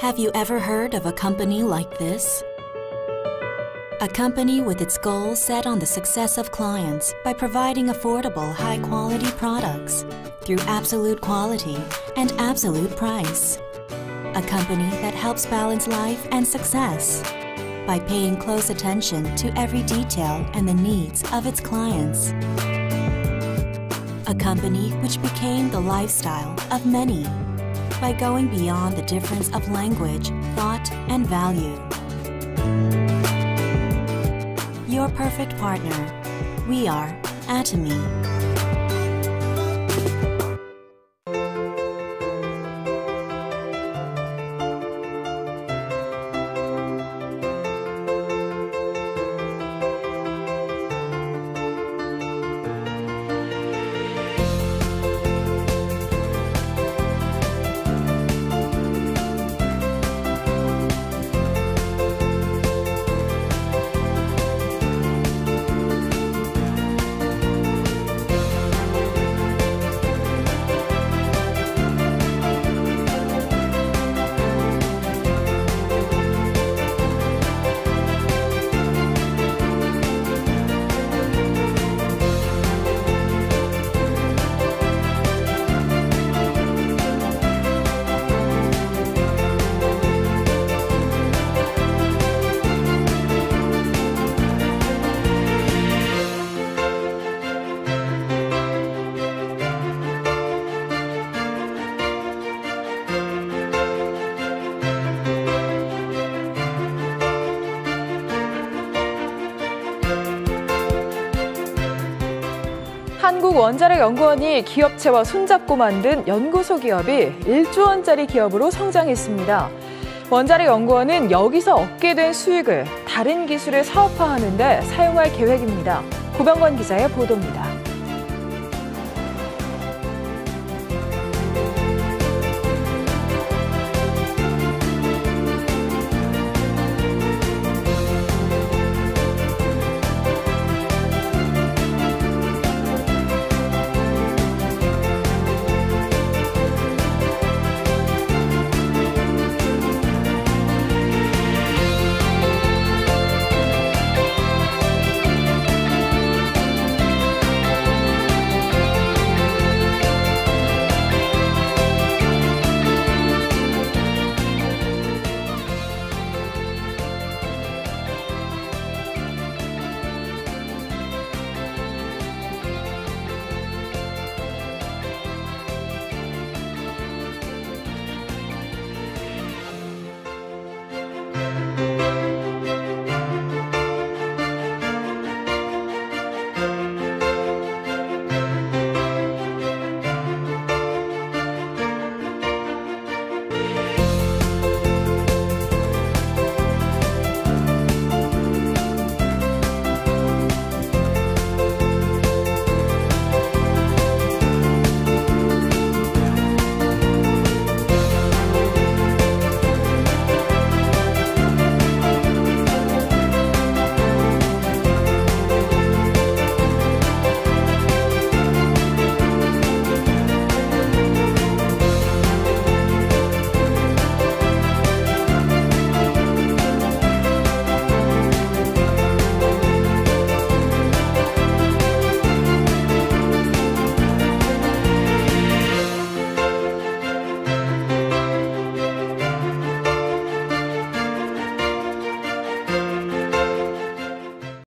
Have you ever heard of a company like this? A company with its goals set on the success of clients by providing affordable, high quality products through absolute quality and absolute price. A company that helps balance life and success by paying close attention to every detail and the needs of its clients. A company which became the lifestyle of many by going beyond the difference of language, thought, and value. Your perfect partner. We are Atomy. 한국원자력연구원이 기업체와 손잡고 만든 연구소 기업이 1조 원짜리 기업으로 성장했습니다. 원자력연구원은 여기서 얻게 된 수익을 다른 기술을 사업화하는 데 사용할 계획입니다. 고병권 기자의 보도입니다.